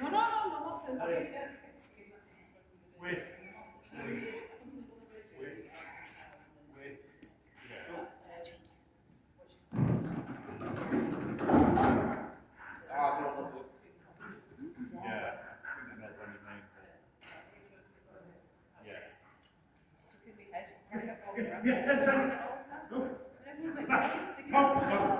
no, no, no, not the With. With. That's right. Look. Pop, stop.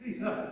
Jesus.